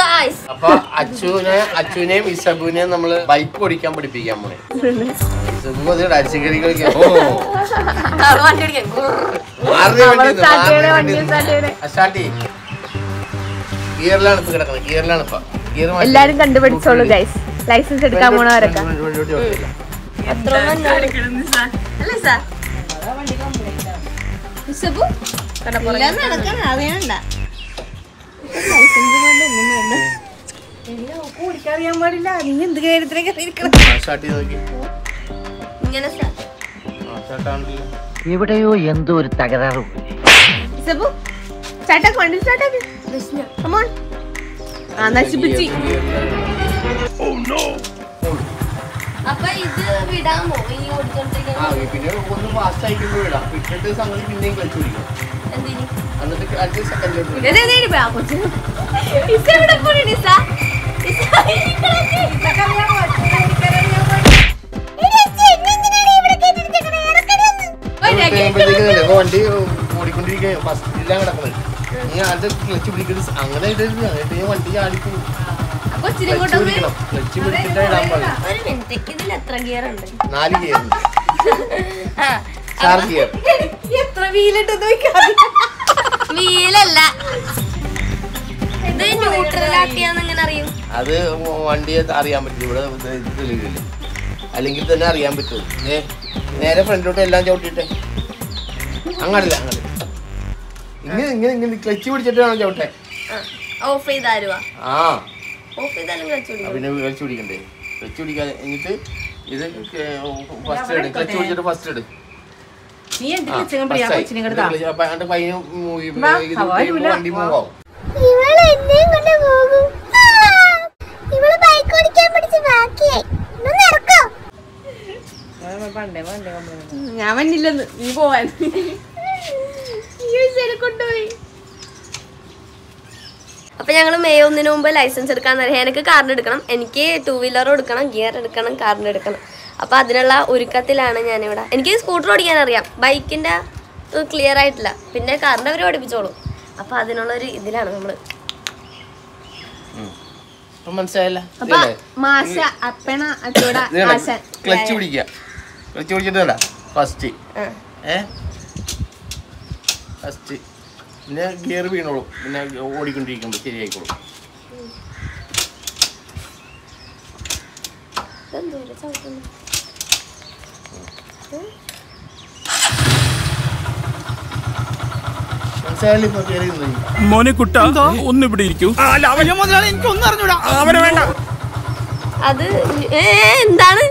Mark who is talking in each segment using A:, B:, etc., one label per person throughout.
A: Guys
B: അപ്പൊ അച്ചുവിനെ അച്ചുവിനെയും ഇസബുവിനെയും നമ്മൾ bike ഓടിക്കാൻ പഠിപ്പിക്കാൻ പോണേ. ഇസബു അത് കളിക്കാൻ ഓ. ഗിയറിലാണ് ഇപ്പൊ കിടക്കുന്നത് ഗിയറിലാണ് ഇപ്പൊ. ഗിയർ.
C: എല്ലാരും കണ്ടുപിടിച്ചോളൂ ഗൈസ് ലൈസൻസ് എടുക്കാൻ പോണവരൊക്കെ
A: അല്ല സാർ ഇസബു? അറിയണ്ട.
C: പാടില്ല നീ എന്ത് കാര്യത്തിലേക്ക്
B: ആ, start ചെയ്ത് നോക്കി
A: ഇങ്ങനെ സാർ
B: ആ, start ആവണില്ല.
D: എവിടെയോ എന്തോ ഒരു തകരാറ്.
A: അപ്പൊ ഇത് വിടാമോ? ഈ
B: ആ,
A: ഓടിച്ചോണ്ടിരിക്കാൻ
B: പിന്നെ ഒന്ന് ഫാസ്റ്റ് ആയിട്ട് വിടാം. വിട്ടിട്ട് സംഗതി പിന്നെയും കളിച്ചു പിടിക്കും.
A: എന്തിന്?
B: വണ്ടി ഓടിക്കൊണ്ടിരിക്കുക ഫസ്റ്റിലാണ് കിടക്കുന്നത് നീ അത് ക്ലച്ച് പിടിക്കുന്നത് അങ്ങനെ ഇടരുത് എന്നിട്ട് ഈ വണ്ടി ചാടിക്കും ക്ലച്ച് പിടിച്ചിട്ട് ഇടാൻ പാടില്ല നാല് ഗിയർ സ്റ്റാർ ഗിയർ
C: എത്ര വീലിട്ട്
A: വീലല്ല. ഇത് ന്യൂട്രലാക്കിയാന്ന് എങ്ങനെ അറിയും?
B: അത് വണ്ടിയെ അറിയാൻ പറ്റില്ല ഇവിടെ തെളിവില്ല. അല്ലെങ്കിൽ തന്നെ അറിയാൻ പറ്റൂ. ഏ നേരെ ഫ്രണ്ടിലോട്ട് എല്ലാം ചവിട്ടിട്ടെ അങ്ങനല്ല അങ്ങനെ ഇങ്ങനെ ഇങ്ങനെ ഇങ്ങനെ ക്ലച്ച് പിടിച്ചിട്ട് വേണം ചവിട്ടെ
A: ഓഫ് ചെയ്താരുവാ.
B: ആ.
A: ഓഫ് ചെയ്താലും കളിച്ചു
B: ആ, പിന്നെ ക്ലച്ച് പിടിക്കണ്ടേ? ക്ലച്ച് പിടിക്കാതെ എന്നിട്ട് ഇത് ഫസ്റ്റ് എടുക്കും. ക്ലച്ച് പിടിച്ചിട്ട് ഫസ്റ്റ് എടു
C: നീ
B: ആ,
C: കൊച്ചിനെ.
E: ഇവൾ കൊണ്ട് പോകും. ഇവൾ ബൈക്ക് ഓടിക്കാൻ പഠിച്ച് ബാക്കിയായി.
C: ഞാൻ വന്നില്ലെന്ന്. നീ പോവാൻ. കൊണ്ടുപോയി.
A: അപ്പൊ ഞങ്ങൾ മെയ് ഒന്നിന് മുമ്പ് ലൈസൻസ് എടുക്കാൻ നേരം എനിക്ക് കാറിന് എടുക്കണം. എനിക്ക് ടൂ വീലർ എടുക്കണം ഗിയർ എടുക്കണം കാറിന് എടുക്കണം. അപ്പൊ അതിനുള്ള ഒരുക്കത്തിലാണ് ഞാനിവിടെ. എനിക്ക് സ്കൂട്ടർ ഓടിക്കാൻ അറിയാം ബൈക്കിന്റെ ക്ലിയർ ആയിട്ടില്ല. പിന്നെ കാറിന്റെ അവർ ഓടിപ്പിച്ചോളൂ. അപ്പൊ അതിനുള്ളൊരു ഇതിലാണ് നമ്മൾ.
B: ഇപ്പൊ മനസ്സിലായല്ലോ?
C: മാഷ അപ്പണ അച്ചോട ആശാൻ
B: ക്ലച്ച് പിടിക്കുക. Clutch first. ഏ? ഫസ്റ്റ് പിന്നെ ഗിയർ വീണോളൂ. പിന്നെ ഓടിക്കൊണ്ടിരിക്കുമ്പോൾ ശരിയായിക്കോളും.
A: ചവിട്ടുന്നു?
F: മോനെ കുട്ട ഒന്ന് ഇവിടെ ഇരിക്കൂ. അവനെ വേണ്ട
A: അത് ഒന്നും എന്താണ്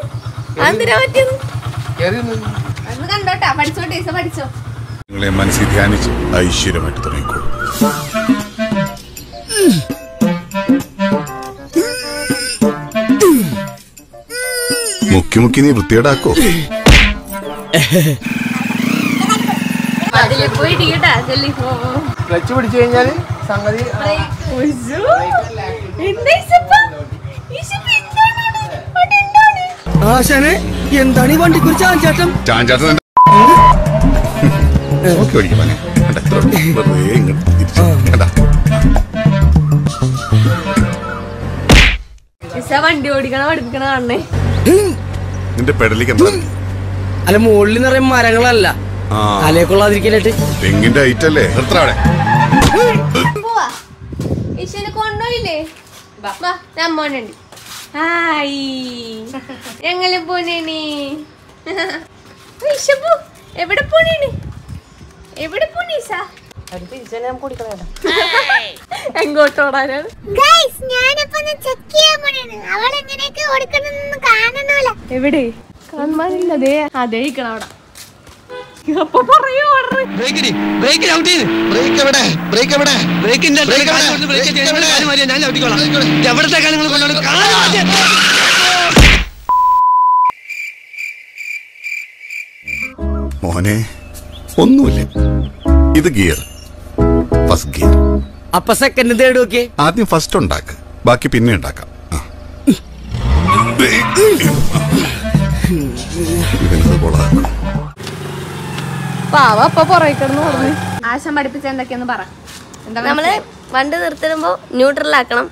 A: അവനെ
B: വേണ്ട. അത്
C: ഒന്ന് കണ്ടോട്ടാ പഠിച്ചോട്ടെ പഠിച്ചോ.
G: നിങ്ങളെ മനസ്സിൽ ധ്യാനിച്ച് ഐശ്വര്യമായിട്ട് തുടങ്ങിക്കോളൂ മുക്കി മുക്കി നീ വൃത്തിയേടാക്കോ.
B: ക്ലച്ച് പിടിച്ചു സംഗതി?
D: ആശാനെ എന്താണ് ഈ വണ്ടിക്ക് ഒരു ചാഞ്ചാട്ടം?
G: ചാഞ്ചാട്ടം ഓക്കെ ഓടിക്കുവാനെ കണ്ടാ, ഇത്ര വെറുതെ ഇങ്ങോട്ട് തിരിച്ച്. കണ്ടാ?
C: ഇസ വണ്ടി ഓടിക്കണ പഠിപ്പിക്കണ കാണണേ.
G: നിന്റെ പെടലിക്ക് എന്താ?
D: അല്ല മുകളിൽ നിറയെ മരങ്ങളല്ല.
G: ആ.
D: തലയൊക്കൊള്ളാതിരിക്കലായിട്ട്
G: തെങ്ങിന്റെ ഐറ്റം അല്ലേ?
C: പോവാ. ഈശ്വനെ കൊണ്ടോയില്ലേ? ഹായ്. ഞങ്ങൾ പോണേണി ഈശപ്പു എവിടെ പോണേണി എവിടെ പോണീസ എങ്ങോട്ടോടാനാണ്
E: ഞാനിപ്പോ ചെക്ക് ചെയ്യാൻ പോണേണ് അവൾ എങ്ങനെയൊക്കെ ഓടിക്കണമെന്ന് കാണണമല്ലോ.
C: എവിടെ? അതേ അവിടെ.
G: മോനെ ഒന്നുമില്ല. ഇത് ഗിയർ. ഫസ്റ്റ് ഗിയർ
D: അപ്പൊ സെക്കൻഡ് തേർഡ്
G: ആദ്യം ഫസ്റ്റ് ഉണ്ടാക്ക്. ബാക്കി പിന്നെ ഉണ്ടാക്കാം.
C: പാവ അപ്പൊ പുറകെ കിടന്ന് പറഞ്ഞു ആശം പഠിപ്പിച്ച എന്തൊക്കെയാന്ന് പറ.
A: നമ്മൾ വണ്ടി നിർത്തിടുമ്പോ ന്യൂട്രലാക്കണം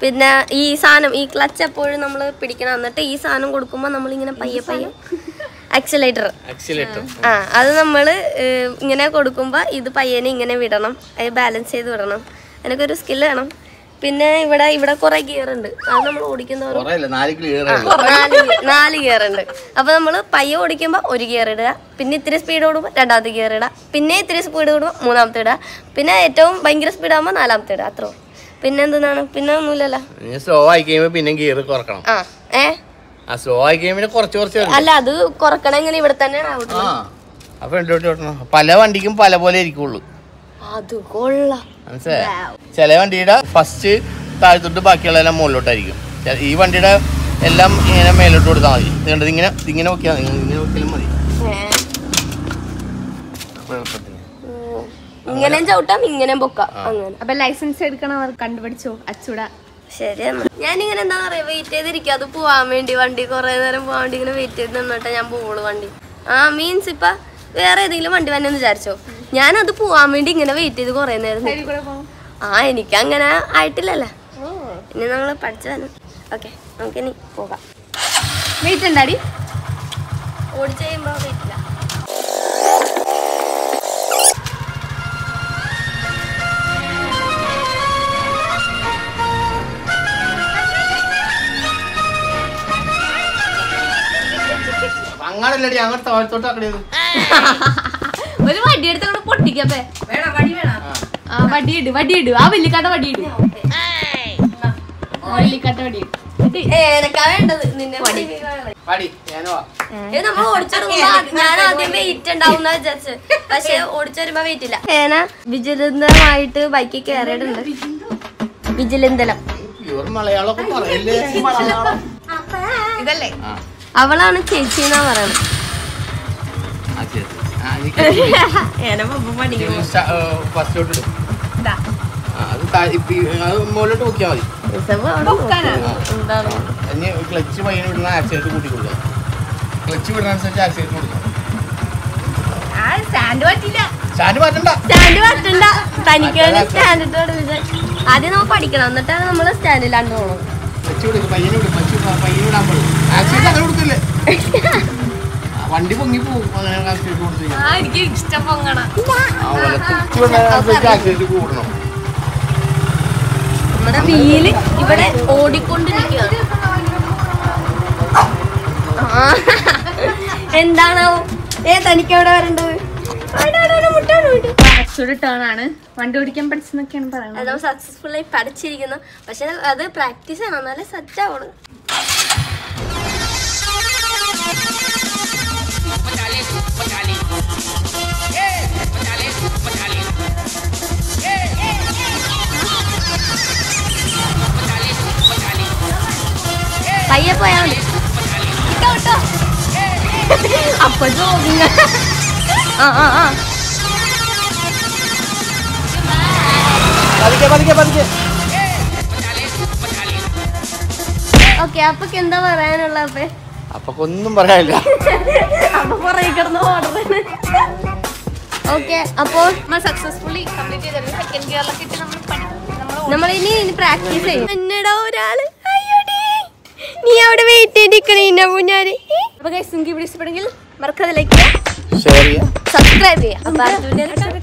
A: പിന്നെ ഈ സാധനം ഈ ക്ലച്ച് എപ്പോഴും നമ്മൾ പിടിക്കണം. എന്നിട്ട് ഈ സാധനം കൊടുക്കുമ്പോൾ നമ്മളിങ്ങനെ പയ്യെ പയ്യെ അക്സലേറ്റർ
B: ആക്സിലേറ്റർ
A: ആ അത് നമ്മൾ ഇങ്ങനെ കൊടുക്കുമ്പോൾ ഇത് പയ്യനെ ഇങ്ങനെ വിടണം. അത് ബാലൻസ് ചെയ്ത് വിടണം. അതിനൊക്കെ ഒരു സ്കില്ല് വേണം. പിന്നെ ഇവിടെ ഇവിടെ കുറെ ഗിയർ ഉണ്ട്. അത് നമ്മൾ ഓടിക്കുന്നവർ
B: നാല്
A: ഗിയർ ഉണ്ട്. അപ്പൊ നമ്മൾ പയ്യ ഓടിക്കുമ്പോൾ ഒരു ഗിയർ ഇടുക. പിന്നെ ഇത്തിരി സ്പീഡ് ഓടുമ്പോൾ രണ്ടാമത്തെ ഗിയർ ഇടുക. പിന്നെ ഇത്തിരി സ്പീഡ് ഓടുമ്പോൾ മൂന്നാമത്തെ ഇടുക. പിന്നെ ഏറ്റവും ഭയങ്കര സ്പീഡ് ആകുമ്പോ നാലാമത്തെ ഇടുക. അത്രോ പിന്നെ എന്താണ് പിന്നെ ഒന്നുമില്ലല്ലോ.
B: സ്ലോ ആയി പിന്നെ ഗിയർ കുറക്കണം.
A: ആ ഏ?
B: സ്ലോ ആയി കഴിയുമ്പോൾ പിന്നെ കുറച്ച് കുറച്ച്
A: അല്ല അത് കുറക്കണമെങ്കിൽ ഇവിടെ തന്നെയാണ്
B: പല വണ്ടിക്കും പല പോലെ ഇരിക്കുള്ളൂ.
A: അത് കൊള്ളാം.
B: മനസ്സിലായോ? ചില വണ്ടിയുടെ ഫസ്റ്റ് താഴത്തോട്ട് ബാക്കിയുള്ളതെല്ലാം മുകളിലോട്ടായിരിക്കും. ഈ വണ്ടിയുടെ എല്ലാം ഇങ്ങനെ മേലോട്ട് കൊടുത്താൽ മതി. കണ്ടത് ഇങ്ങനെ ഇങ്ങനെ നോക്കിയാൽ മതി. ഇങ്ങനെ നോക്കിയാലും മതി.
A: ഇങ്ങനെയും ചവിട്ടാം ഇങ്ങനെ പൊക്കാം. അങ്ങനെ.
C: അപ്പൊ ലൈസൻസ് എടുക്കണവർ കണ്ടുപിടിച്ചോ അച്ചൂട.
A: ശരിയാണ് ഞാനിങ്ങനെ എന്താ പറയാ വെയിറ്റ് ചെയ്തിരിക്കും. അത് പോവാൻ വേണ്ടി വണ്ടി കുറെ നേരം പോവാൻ വേണ്ടി ഇങ്ങനെ വെയിറ്റ് ചെയ്ത് നിന്നിട്ടാ ഞാൻ പോവുള്ളൂ വണ്ടി. ആ മീൻസ് ഇപ്പൊ വേറെ ഏതെങ്കിലും വണ്ടി വന്നെ വിചാരിച്ചോ? ഞാൻ അത് പോവാൻ വേണ്ടി ഇങ്ങനെ വെയിറ്റ് ചെയ്ത് കൊറേ നേരം ആ എനിക്ക് അങ്ങനെ ആയിട്ടില്ലല്ലോ ഇനി നമ്മൾ പഠിച്ചു തന്നെ ഓക്കെ നമുക്കിനി പോകാം.
C: വെയിറ്റ് ഉണ്ടാടി
A: ഓടിച്ചു കഴിയുമ്പോ വെയിറ്റില്ല
B: അങ്ങാടല്ലടി അങ്ങോട്ട് താഴത്തോട്ട് ആക്കണത്.
C: വടി എടുത്ത് അങ്ങോട്ട് പൊട്ടിക്കപ്പേ ആ വടി ഇട് വടി ഇട് ആ വെല്ലിക്കാട്ട വടി ഇട്. വെള്ളിക്കാട്ട വടി ഇട്
A: ഏനക്കാ വേണ്ടത്. നിന്നെ
B: പാടി ഞാനോ?
A: ഇത് നമ്മൾ ഓടിച്ചെടുക്കുമ്പോ ഞാൻ ആദ്യം വെയിറ്റ് ഉണ്ടാവും വിചാരിച്ചു. പക്ഷെ ഓടിച്ചു വരുമ്പോ വെയിറ്റ് ഇല്ല ഏന വിജിലന്തമായിട്ട് ബൈക്കിൽ കയറിയിട്ടുണ്ട് വിജിലന്തലം
C: ഇതല്ലേ?
A: അവളാണ് ചേച്ചി എന്നാ പറയണത്
B: മുകളിലോട്ട് നോക്കിയാൽ മതി ഇനി ക്ലച്ച് പയ്യന് വിടുന്ന ആക്സിഡന്റ് കൂട്ടി കൊടുക്കുക ക്ലച്ച് വിടുന്നതനുസരിച്ച് ആക്സിഡന്റ് കൊടുക്കുക
C: ആ സ്റ്റാൻഡ് പറ്റില്ല
B: സ്റ്റാൻഡ് മാറ്റണ്ട
A: തനിക്ക് വേണ്ടി സ്റ്റാൻഡ് ഇട്ട്. ആദ്യം നമ്മൾ പഠിക്കണം എന്നിട്ടാണ് നമ്മൾ സ്റ്റാൻഡിലാണ്ട് പോകണം
B: പയ്യനെ വിടും പയ്യന് വിടാൻ പാടും ആക്സിഡന്റ് അങ്ങനെ കൊടുക്കില്ലേ വണ്ടി പൊങ്ങി പോകും. അങ്ങനെ ആക്സിഡന്റ് കൊടുത്തു
C: ആ എനിക്ക് ഇഷ്ടം പൊങ്ങണം.
B: കൂടണം.
A: നമ്മുടെ വീൽ ഇവിടെ ഓടിക്കൊണ്ടിരിക്കുക ആ. ഏ തനിക്ക് എവിടെ വരേണ്ടത് അവിടെ, മുട്ടാണ്
C: ടേൺ ആണ്. വണ്ടി ഓടിക്കാൻ പഠിച്ചെന്നൊക്കെയാണ് പറയുന്നത്.
A: സക്സസ്ഫുൾ ആയി പഠിച്ചിരിക്കുന്നു. പക്ഷെ അത് പ്രാക്ടീസ് ചെയ്യണം എന്നാലേ സെറ്റ് ആവണം പയ്യെ പോയാ മതി വിട്ടോ, വിട്ടോ. അപ്പൊ ജോഗിങ് ആ ആ ആ
B: പതുക്കെ പതുക്കെ പതുക്കെ.
A: ഓക്കെ അപ്പൊ എന്താ പറയാനുള്ള? അപ്പേ
B: അപ്പൊ ഒന്നും പറയാനില്ല
A: ഓക്കെ അപ്പോൾ
C: സക്സസ്ഫുള്ളി കംപ്ലീറ്റ് ചെയ്തത് സെക്കൻഡ് ഇയറിലൊക്കെ ഇട്ട് നമ്മൾ നമ്മൾ
A: നമ്മൾ ഇനി പ്രാക്ടീസ് ചെയ്യും. എന്നടാ ഒരാൾ? നീ അവിടെ വെയിറ്റ് ചെയ്തിരിക്കണേ മുന്നാൽ അപ്പൊ guys, നിങ്ങൾക്ക് ഇവിടെ ഇഷ്ടപ്പെടുമെങ്കിൽ മറക്കാതെ ലൈക്ക് ചെയ്യുക
B: ഷെയർ ചെയ്യാം.
A: സബ്സ്ക്രൈബ് ചെയ്യുക